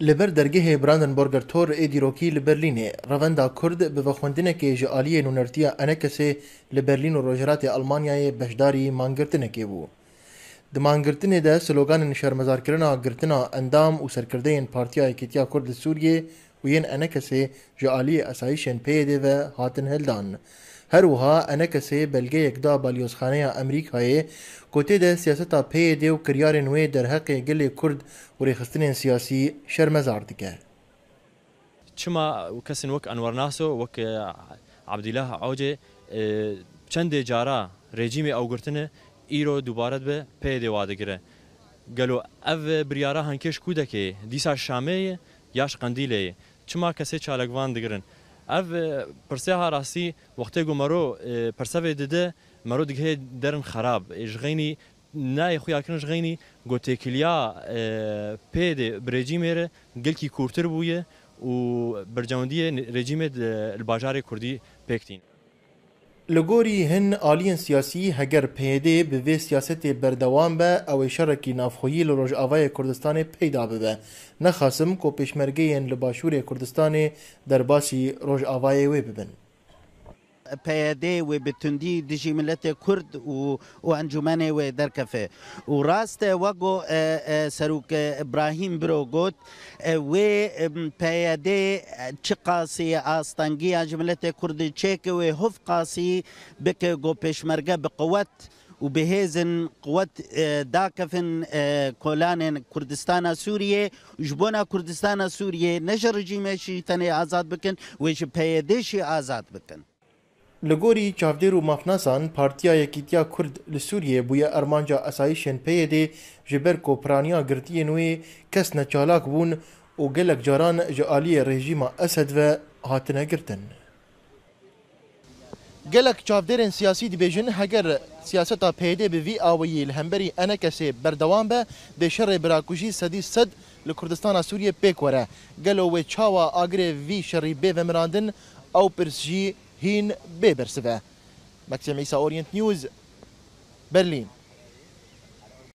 لبر درگه براندنبورگر تور ایدیروکی لبرلینه رواندا کرد به وخوندنکی جعالی نونرتیا انکسه لبرلین و روجرات المانیای بشداری مانگرتنکی بو. د مانګرتنې د سلوګان شرمزار کرنا ګرتنا اندام او سرکردین پارتیا کیتیا کورد سوریه وین انکسه جعالی اسایشن پیده و هاتن هلدان هەروها ئەنە کەسەیە بەلگەیەکدا بالیۆزخانەیە ئەمریکایە کۆتێ دە سیاسەتا پێیە دێ و کریارێن وێ دەرهەقێ گەلێ کورد وڕێخستنێن سیاسی شەرمەزار دکە. چما کەسن وەک ئەنوەرناسۆ وەک عبدیلا ئەوجێ چەندێ جارا ڕێجیمی ئەوگرتنە ئیرۆ دووبارەت بە پێ دێوادەگرە. گەلو ئەv بریارە هەنکێش کودەکێ دیسا شامەیە یاش قندیلەیە چما کەسێ چالەکوان دەگرن ev e, pirsiya rasî wextê got mero e, persevê dide mero digihê derin xerab e, ji nayê xuyakirin ji xeynî gotekiliya pêdê birêcîmêre gelkî kurtir bûye û bircewendiyê rejîmê li bajarê Kurdî pêktîn. لگوری هن آلین سیاسی هگر پیده به وی سیاست بردوام به او شرکی نافخویی لروج آوای کردستان پیدا ببه نخاسم که پیشمرگی هن لباشور کردستان در باسی روج آوای وی ببن پیاده و به تندی دژی ملت کرد و و انجمن و در کفه و راست وگو سروک ابراهیم برو گوت و پیاده چه قاسی آستانگی انجملت کرد چک و هف قاسی بک گو پشمرگه بقوت وبهيزن قوات داكفن كولان كردستان سوريا جبونا كردستان سوريا نجر جيمشي تاني آزاد بكن ويش بيديشي آزاد بكن لگوری چاودێر و مافناسان پارتیایەکیتیا کورد لە سووریە بووە ئەرمانجا ئەساییشێن پێیەدێ ji ber کۆپرانیا girtiye نوێ کەس نەچالاک بوون û gelek caran ji aliyê rejîma Esed ve hatine girtin. Gelek çavdêrên siyasî dibêjin heger siyaseta PD bi vî awiyî li hemberî enekesê berdewam be dê şerê birakujî sedî sed li Kurdistana Sûriye pêk were. Gelo wê çawa agirê vî şerî bê vemirandin ew pirs jî هين بيبرسفا عيسى أورينت نيوز برلين